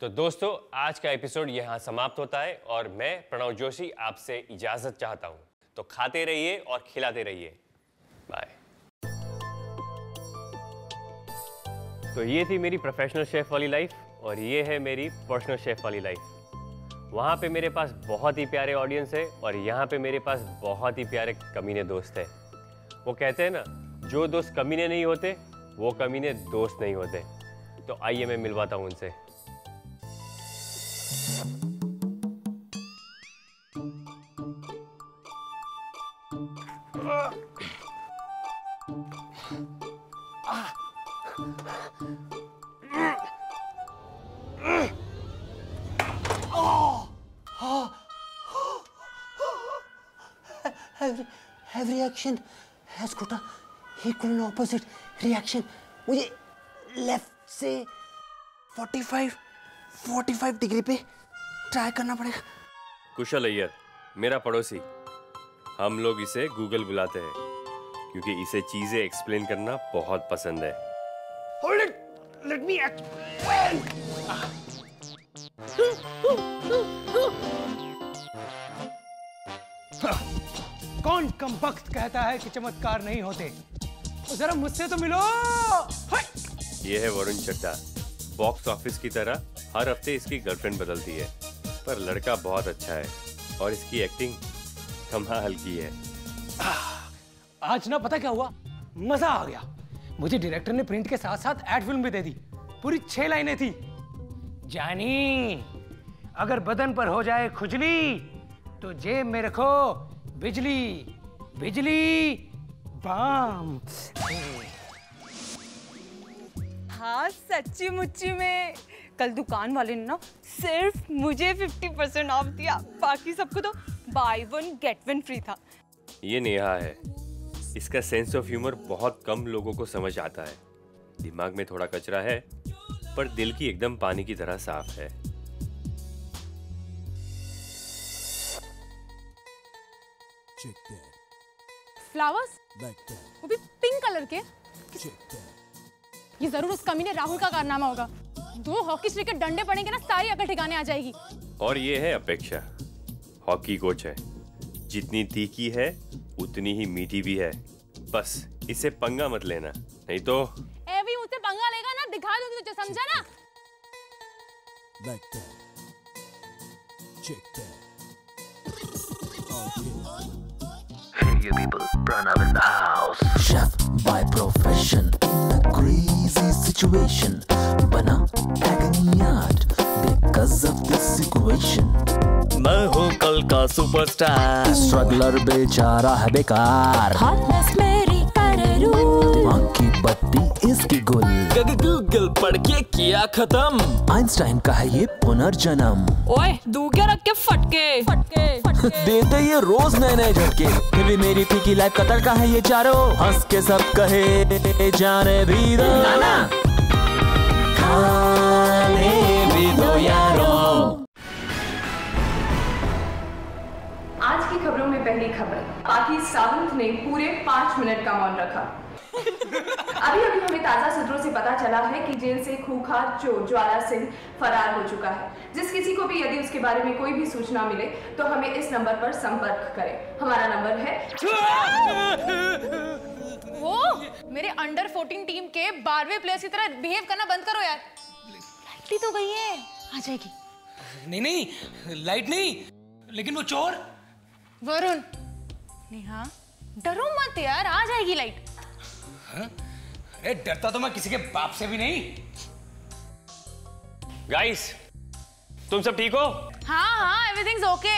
तो दोस्तों, आज का एपिसोड यहाँ समाप्त होता है और मैं प्रणव जोशी आपसे इजाज़त चाहता हूँ। तो खाते रहिए और खिलाते रहिए। बाय तो ये थी मेरी प्रोफेशनल शेफ वाली लाइफ और ये है मेरी पर्सनल शेफ वाली लाइफ वहाँ पे मेरे पास बहुत ही प्यारे ऑडियंस है और यहाँ पे मेरे पास बहुत ही प्यारे कमीने दोस्त हैं। वो कहते हैं ना, जो दोस्त कमीने नहीं होते, वो कमीने दोस्त नहीं होते। तो आइए मैं मिलवाता हूँ उनसे। Every, every action has got a equal and opposite reaction. मुझे लेफ़्ट से 45 45 डिग्री पे ट्राई करना पड़ेगा। कुशल अय्यर मेरा पड़ोसी हम लोग इसे गूगल बुलाते हैं क्योंकि इसे चीज़ें एक्सप्लेन करना बहुत पसंद है। Hold it let me explain कौन कम वक्त कहता है कि चमत्कार नहीं होते? तो जरा मुझसे तो मिलो। ये है वरुण चड्डा बॉक्स ऑफ़िस की तरह हर हफ़्ते इसकी गर्लफ्रेंड बदलती है। पर लड़का बहुत अच्छा है और इसकी एक्टिंग कमाल की है। आज ना पता क्या हुआ? मज़ा आ गया। मुझे डायरेक्टर ने प्रिंट के साथ साथ एड फ़िल्म भी दे दी। पूरी छह लाइनें थी। जानी अगर बदन पर हो जाए खुजली तो जेब में रखो। बिजली बिजली बाम। हाँ सच्ची मुच्ची में। कल दुकान वाले ने ना सिर्फ़ मुझे 50 परसेंट ऑफ़ दिया बाकी सबको तो buy one get one free था। ये नेहा है। इसका सेंस ऑफ़ ह्यूमर बहुत कम लोगों को समझ आता है। दिमाग में थोड़ा कचरा है पर दिल की एकदम पानी की तरह साफ़ है। Check that, flowers like that, वो भी पिंक कलर के? check that. ये ज़रूर उस कमीने राहुल का कारनामा होगा। दो हॉकी स्टिक के डंडे पड़ेंगे ना सारी अकल ठिकाने आ जाएगी। और ये है अपेक्षा। हॉकी कोच है। जितनी तीखी है उतनी ही मीठी भी है। बस इसे पंगा मत लेना। नहीं तो ए भी मुझसे पंगा लेगा ना दिखा दूँगी तुझे समझा ना? Like that. Check that. Okay. You people, Pranav in the house. Chef by profession in a crazy situation. Bana agony art because of this equation. मैं हूँ कल का सुपरस्टार Struggler बेचारा है बेकार हॉटनेस मेरी करेरू दिमाग की बत्ती इसकी गुल गूगल पढ़ के किया खत्म। आइंस्टाइन का है ये पुनर्जन्म। ओए दूगे रख के फटके। फटके फटके। देते ये रोज नए नए झटके। फिर भी मेरी फीकी लाइफ का तड़का है ये चारों। हंस के सब कहे जाने भी दो। नाना! खाने भी दो यारो। आज की खबरों में पहली खबर। पाकि सावंत ने पूरे पाँच मिनट का मौन रखा। अभी अभी हमें ताज़ा सूत्रों से पता चला है कि जेल से खूंखार चोर ज्वाला सिंह फरार हो चुका है। जिस किसी को भी यदि उसके बारे में कोई भी सूचना मिले तो हमें इस नंबर पर संपर्क करें। हमारा नंबर है वो मेरे अंडर 14 टीम के बारहवें प्लेयर की तरह बिहेव करना बंद करो यार। लाइटली तो गई है। आ जाएगी। नहीं नहीं लाइट नहीं लेकिन वो चोर। वरुण नेहा डरो मत यार आ जाएगी लाइट अरे डरता तो मैं किसी के बाप से भी नहीं गाइस तुम सब ठीक हो हाँ हाँ एवरीथिंग्स ओके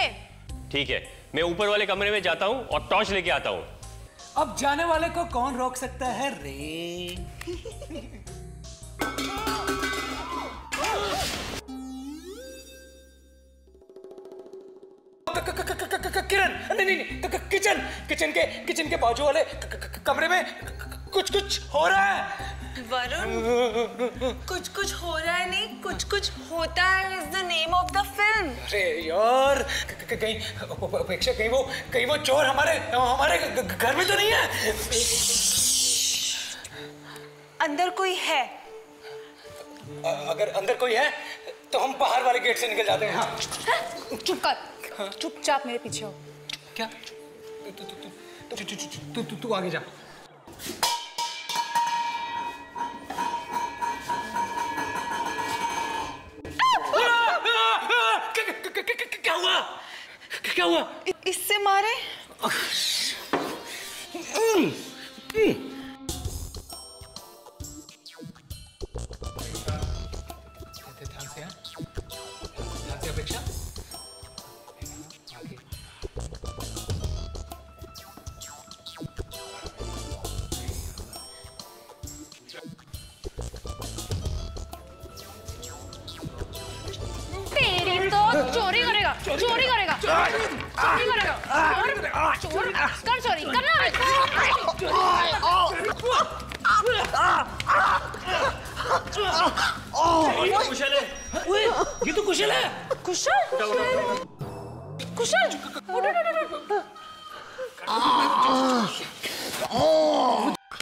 ठीक है मैं ऊपर वाले कमरे में जाता हूँ और टॉर्च लेके आता हूँ अब जाने वाले को कौन रोक सकता है रे किरण नहीं नहीं किचन किचन के किचन के बाजू वाले कमरे में कुछ कुछ हो रहा है वरुण कुछ कुछ हो रहा है नहीं कुछ कुछ होता है is the name of the film अरे यार कहीं अपेक्षा कहीं वो कहीं वो चोर हमारे हमारे घर में तो नहीं है अंदर कोई है अगर अंदर कोई है तो हम बाहर वाले गेट से निकल जाते हैं हाँ। चुप कर चुपचाप मेरे पीछे हो क्या तू तू तू तू तू तू आगे जा क्या हुआ? इससे मारे। हम्म, हम्म। तो चोरी करेगा चोरी करेगा। कुशल है ये तो कुशल है कुशल कुशल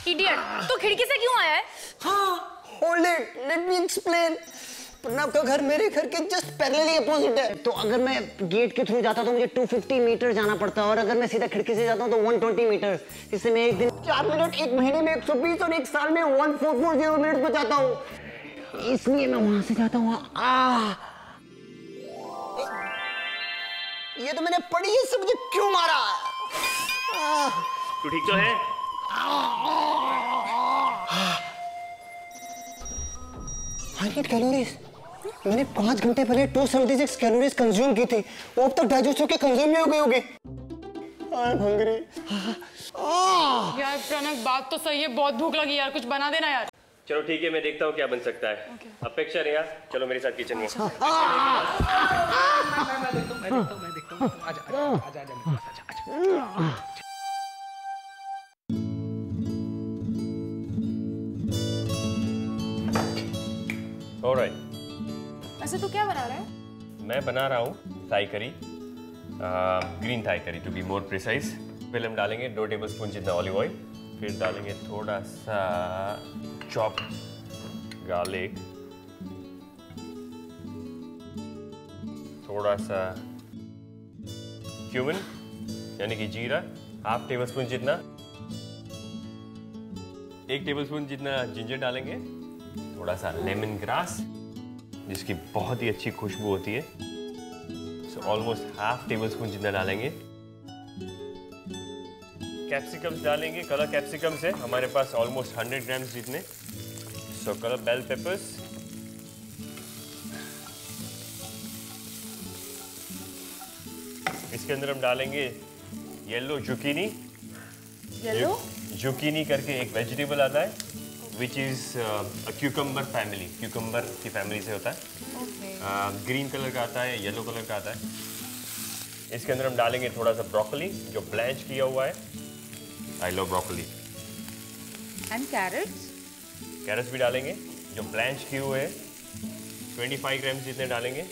इडियट तू खिड़की से क्यों आया है लेट मी एक्सप्लेन प्रणव का घर मेरे घर के जस्ट पैरेलली अपोजिट है। तो अगर मैं गेट के थ्रू जाता तो मुझे 250 मीटर जाना पड़ता और अगर मैं सीधा खिड़की से जाता हूँ तो 120 मीटर इससे मैं एक दिन चार मिनट एक महीने में 120 और एक साल में 1440 मिनट बचाता हूँ। इसलिए मैं वहाँ से जाता हूँ। आ ये तो मैंने पढ़ी है सब मुझे क्यों मारा? तू ठीक तो है? हंड्रेड कैलोरीज मैंने पाँच घंटे पहले two seventy six calories consume की थी। वो अब तक डाइजेस्ट होकर कंज्यूम नहीं हो गई होगी। यार प्रणव बात तो सही है बहुत भूख लगी यार कुछ बना देना यार। चलो ठीक है मैं देखता हूँ क्या बन सकता है। अपेक्षा रेया चलो मेरे साथ किचन में। मैं देखता वैसे तू क्या बना रहा है? मैं बना रहा हूँ Thai curry green Thai curry to be more precise पहले हम डालेंगे दो टेबल स्पून जितना ऑलिव ऑयल फिर डालेंगे थोड़ा सा चॉप गार्लिक थोड़ा सा क्यूमिन यानी कि जीरा हाफ़ टेबल स्पून जितना। एक टेबल स्पून जितना जिंजर डालेंगे, थोड़ा सा लेमन ग्रास जिसकी बहुत ही अच्छी खुशबू होती है। So almost half tablespoon जितना डालेंगे। कैप्सिकम्स डालेंगे कलर कैप्सिकम्स है। हमारे पास ऑलमोस्ट 100 ग्राम्स जितने। सो कलर बेल पेपर्स इसके अंदर हम डालेंगे येलो जुकीनी येलो जुकीनी करके एक वेजिटेबल आता है। Which is cucumber family cucumber की फैमिली से होता है। Green okay. कलर का आता है येलो कलर का आता है। इसके अंदर हम डालेंगे थोड़ा सा ब्रोकली जो ब्लैंच किया हुआ है। I love broccoli and carrots carrots भी डालेंगे जो ब्लैंच किए हुए हैं। 25 ग्राम जितने डालेंगे।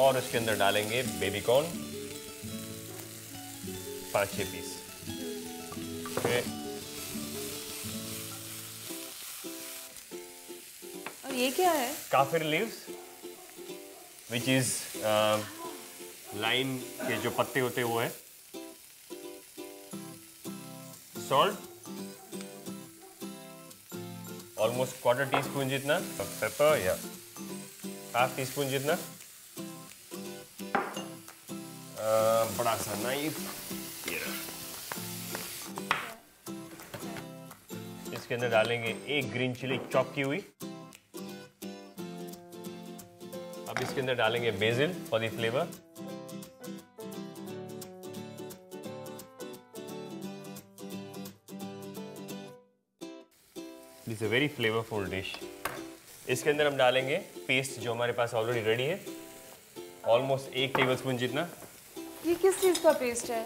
और उसके अंदर डालेंगे बेबी कॉर्न पाँच छः पीस ओके और ये क्या है? काफिर लीव्स विच इज़ लाइम के जो पत्ते होते वो है। Salt almost quarter teaspoon जितना पेपर या हाफ़ टी स्पून जितना। अ, बड़ा सा नाइफ इसके अंदर डालेंगे एक ग्रीन चिली चॉप की हुई। इसके अंदर डालेंगे basil for the flavour this a very flavourful dish इसके अंदर हम डालेंगे पेस्ट जो हमारे पास ऑलरेडी रेडी है. ऑलमोस्ट एक टेबल स्पून जितना. ये किस चीज़ का पेस्ट है?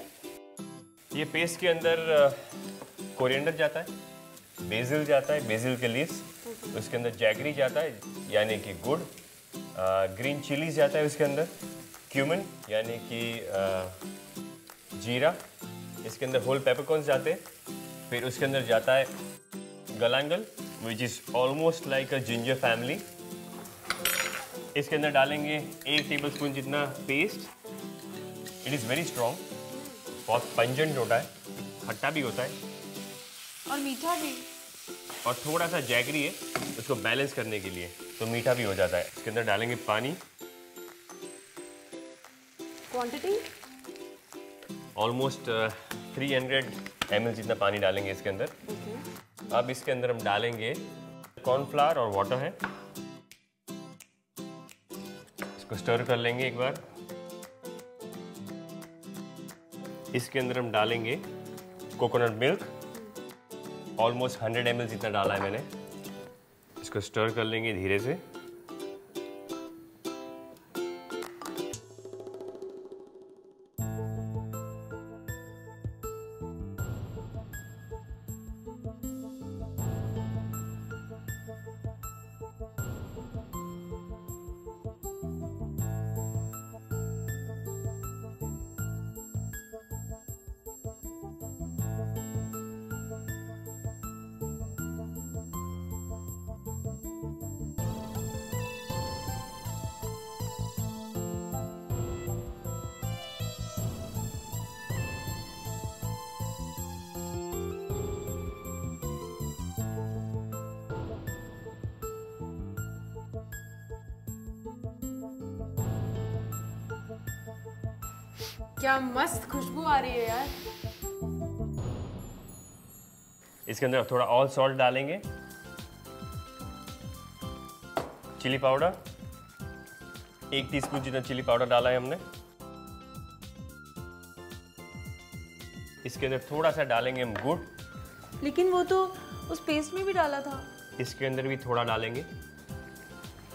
ये पेस्ट के अंदर कोरिएंडर जाता है बेजिल जाता है बेजिल के लीव्स उसके अंदर जैगरी जाता है यानी कि गुड़ ग्रीन चिलीज जाता है उसके अंदर क्यूमन यानी कि जीरा इसके अंदर होल पेपरकॉर्न्स जाते हैं फिर उसके अंदर जाता है galangal which is almost like a ginger family इसके अंदर डालेंगे एक टेबल स्पून जितना paste it is very strong बहुत पंजेंट होता है खट्टा भी होता है। और मीठा भी। और थोड़ा सा जैगरी है उसको बैलेंस करने के लिए। तो मीठा भी हो जाता है। इसके अंदर डालेंगे पानी। Quantity almost three hundred M जितना पानी डालेंगे इसके अंदर। Okay. अब इसके अंदर हम डालेंगे कॉर्नफ्लावर और वाटर है। इसको स्टर कर लेंगे एक बार। इसके अंदर हम डालेंगे कोकोनट मिल्क ऑलमोस्ट 100 एम जितना डाला है मैंने। इसको स्टर कर लेंगे धीरे से। क्या मस्त खुशबू आ रही है यार। इसके अंदर थोड़ा ऑल सॉल्ट डालेंगे। चिली पाउडर एक टीस्पून जितना चिली पाउडर डाला है हमने। इसके अंदर थोड़ा सा डालेंगे हम गुड़। लेकिन वो तो उस पेस्ट में भी डाला था। इसके अंदर भी थोड़ा डालेंगे।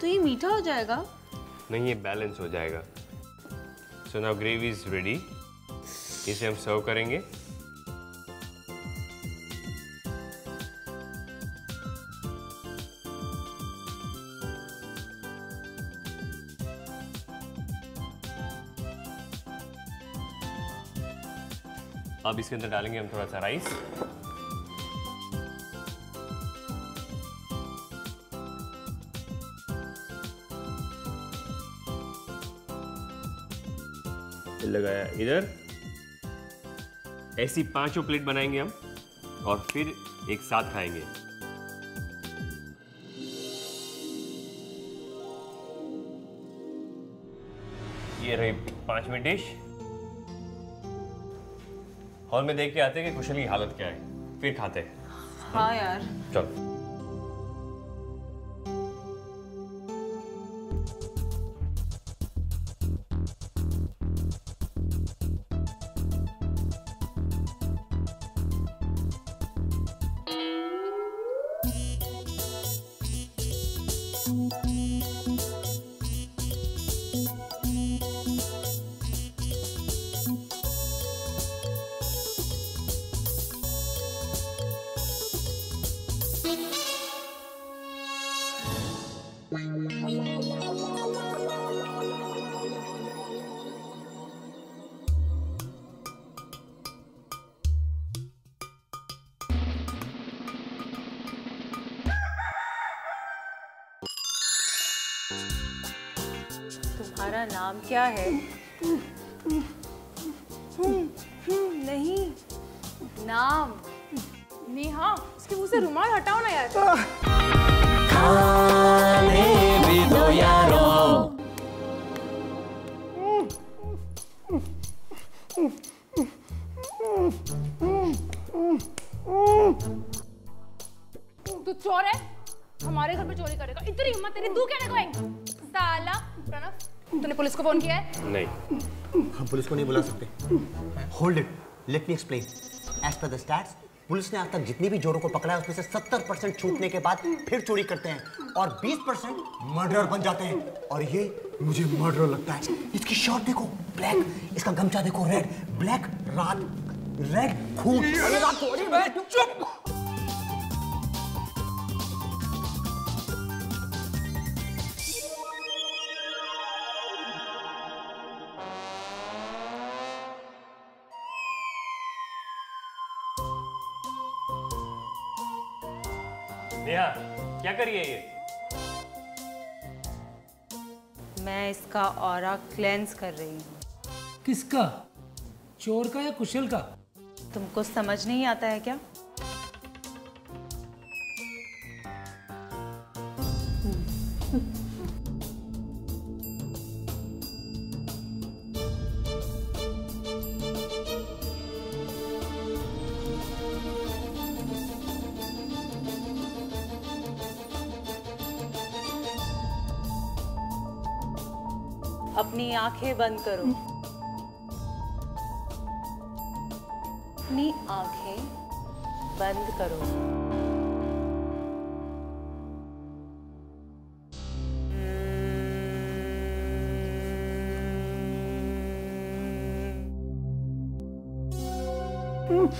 तो ये मीठा हो जाएगा? नहीं ये बैलेंस हो जाएगा। So now gravy is ready इसे हम सर्व करेंगे। अब इसके अंदर डालेंगे हम थोड़ा सा राइस लगाया इधर। ऐसी पाँचों प्लेट बनाएँगे हम और फिर एक साथ खाएँगे। ये रही पांचवी डिश। हॉल में देख के आते हैं कि कुशल की हालत क्या है। फिर खाते हैं। हाँ यार। चलो। तुम्हारा नाम क्या है? नहीं, नाम। नेहा, उसके मुँह से रुमाल हटाओ ना यार। तू पुलिस को फ़ोन किया है? नहीं। हम पुलिस को नहीं बुला सकते। Hold it let me explain as per the stats police ने आज तक जितनी भी चोरों को पकड़ा है उसमें से 70 परसेंट छूटने के बाद फिर चोरी करते हैं और 20 परसेंट मर्डर बन जाते हैं। और ये मुझे मर्डर लगता है। इसकी शर्ट देखो। ब्लैक इसका गमछा देखो। रेड ब्लैक रात. रेड खून. चुप! नेहा है करिए ये? मैं इसका और क्लेंस कर रही हूँ। किसका? चोर का या कुशल का? तुमको समझ नहीं आता है क्या? आँखें बंद करो। अपनी आँखें बंद करो।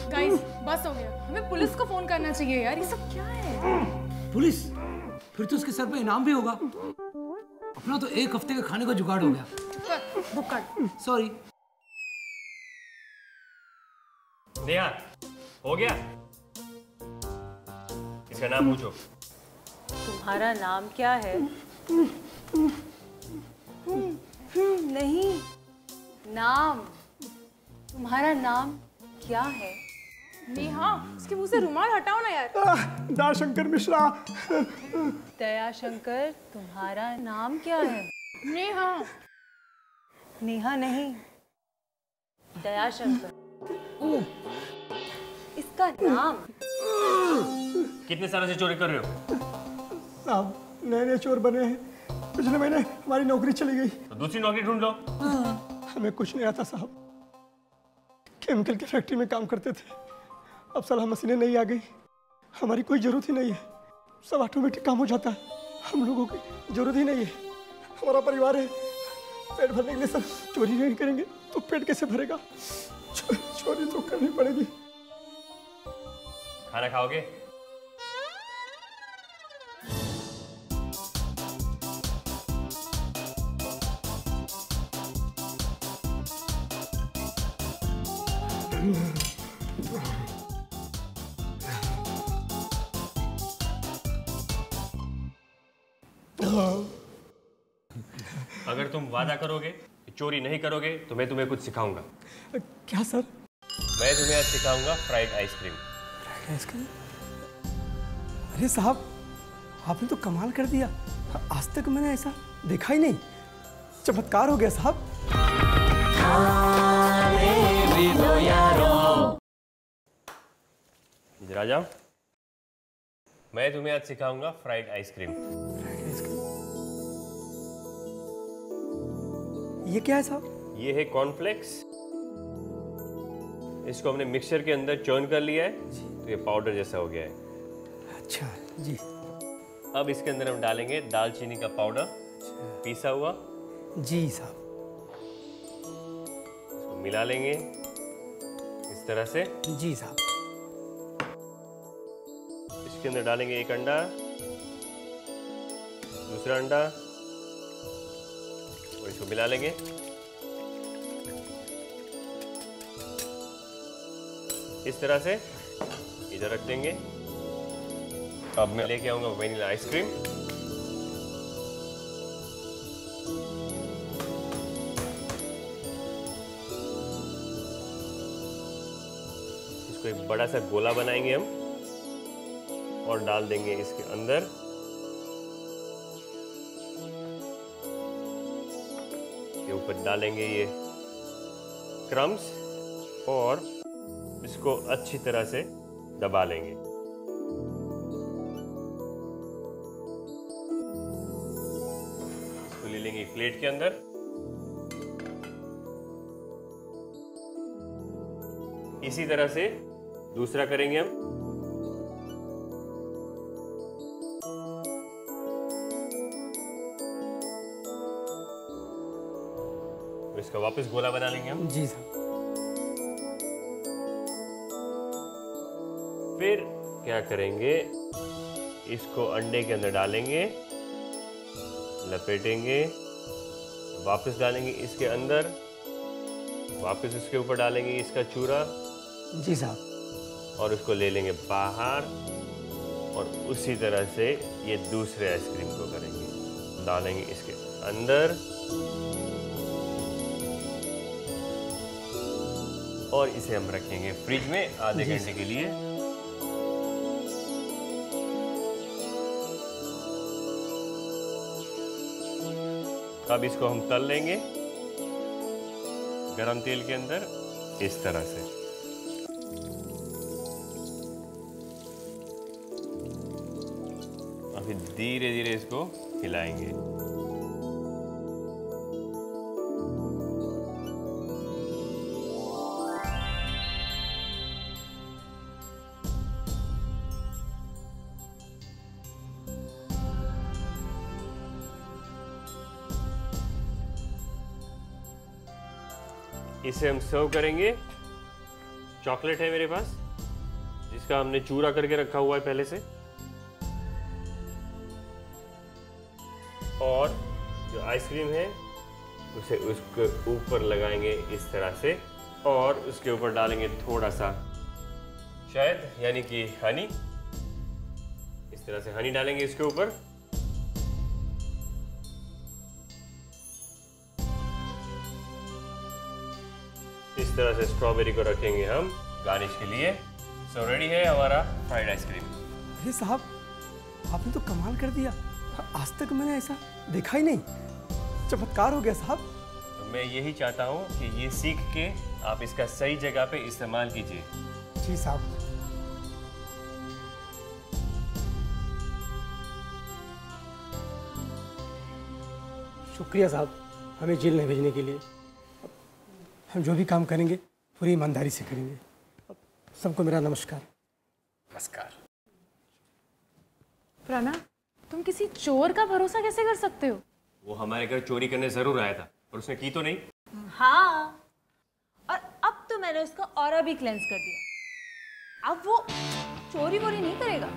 गाइस बस हो गया। हमें पुलिस को फ़ोन करना चाहिए यार ये सब क्या है? पुलिस? फिर तो उसके सर पे इनाम भी होगा। अपना तो एक हफ़्ते के खाने का जुगाड़ हो गया। सॉरी नेहा हो गया? इसका नाम पूछो। तुम्हारा नाम क्या है? नहीं नाम। तुम्हारा नाम क्या है? नेहा उसके मुँह से रुमाल हटाओ ना यार। दाशंकर मिश्रा। दयाशंकर तुम्हारा नाम क्या है? नेहा। नेहा नहीं दयाशंकर। इसका नाम? कितने सालों से चोरी कर रहे हो? साहब नए नए चोर बने हैं। पिछले महीने हमारी नौकरी चली गई। तो दूसरी नौकरी ढूंढ लो। हमें कुछ नहीं आता साहब। केमिकल की फैक्ट्री में काम करते थे। अब सलाह मशीनें नहीं आ गई। हमारी कोई ज़रूरत ही नहीं है। सब ऑटोमेटिक काम हो जाता है। हम लोगों की ज़रूरत ही नहीं है। हमारा परिवार है। पेट भरने के लिए सब चोरी नहीं करेंगे तो पेट कैसे भरेगा? चोरी तो करनी पड़ेगी। खाना खाओगे? वादा करोगे कि चोरी नहीं करोगे तो मैं तुम्हें कुछ सिखाऊँगा। क्या सर? मैं तुम्हें आज सिखाऊँगा फ्राइड आइसक्रीम। आइसक्रीम? अरे साहब आपने तो कमाल कर दिया। आज तक मैंने ऐसा देखा ही नहीं। चमत्कार हो गया साहब। राजा मैं तुम्हें आज सिखाऊँगा फ्राइड आइसक्रीम। ये क्या है साहब? ये है कॉर्नफ्लेक्स इसको हमने मिक्सचर के अंदर चर्न कर लिया है। तो ये पाउडर जैसा हो गया है। अच्छा जी। अब इसके अंदर हम डालेंगे दालचीनी का पाउडर पीसा हुआ। जी साहब। इसको मिला लेंगे। इस तरह से। जी साहब। इसके अंदर डालेंगे एक अंडा। दूसरा अंडा। इसको मिला लेंगे। इस तरह से इधर रख देंगे। अब मैं लेके आऊँगा वेनिला आइसक्रीम। इसको एक बड़ा सा गोला बनाएँगे हम और डाल देंगे इसके अंदर। ऊपर डालेंगे ये क्रम्स और इसको अच्छी तरह से दबा लेंगे। इसको ले लेंगे प्लेट के अंदर। इसी तरह से दूसरा करेंगे हम। इसका वापस गोला बना लेंगे हम? जी साहब फिर क्या करेंगे? इसको अंडे के अंदर डालेंगे लपेटेंगे वापस डालेंगे इसके अंदर वापस इसके ऊपर डालेंगे इसका चूरा। जी साहब और उसको ले लेंगे बाहर और उसी तरह से ये दूसरे आइसक्रीम को करेंगे। डालेंगे इसके अंदर। और इसे हम रखेंगे फ्रिज में आधे घंटे के लिए। अब इसको हम तल लेंगे गरम तेल के अंदर इस तरह से। अभी धीरे धीरे इसको हिलाएँगे। इसे हम सर्व करेंगे। चॉकलेट है मेरे पास, जिसका हमने चूरा करके रखा हुआ है पहले से। और जो आइसक्रीम है, उसे उसके ऊपर लगाएँगे इस तरह से, और उसके ऊपर डालेंगे थोड़ा सा शायद, यानी कि हनी इस तरह से हनी डालेंगे इसके ऊपर। इस तरह से स्ट्रॉबेरी को रखेंगे हम। गार्निश के लिए। सो so, रेडी है हमारा फ्राइड आइसक्रीम अरे साहब आपने तो कमाल कर दिया। आज तक मैंने ऐसा देखा ही नहीं। चमत्कार हो गया साहब। तो मैं यही चाहता हूँ कि ये सीख के आप इसका सही जगह पे इस्तेमाल कीजिए। जी साहब। शुक्रिया साहब हमें जेल नहीं भेजने के लिए। हम जो भी काम करेंगे पूरी ईमानदारी से करेंगे। सबको मेरा नमस्कार। नमस्कार। प्रणा तुम किसी चोर का भरोसा कैसे कर सकते हो? वो हमारे घर चोरी करने ज़रूर आया था पर उसने की तो नहीं। हाँ। और अब तो मैंने उसका और भी क्लेंस कर दिया। अब वो चोरी वोरी नहीं करेगा?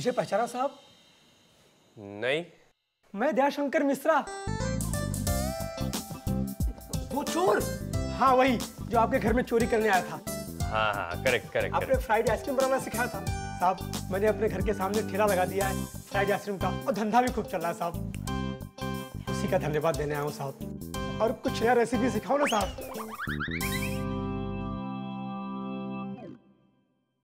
मुझे पहचाना साहब? नहीं। मैं दयाशंकर मिश्रा। वो चोर? हाँ वही जो आपके घर में चोरी करने आया था। हाँ हाँ करेक्ट करेक्ट आपने फ्राइड आइसक्रीम बनाना सिखाया था। साहब मैंने अपने घर के सामने ठेला लगा दिया है फ्राइड आइसक्रीम का और धंधा भी खूब चल रहा है साहब। उसी का धन्यवाद देने आया हूँ साहब। और कुछ नया रेसिपी सिखाओ ना साहब।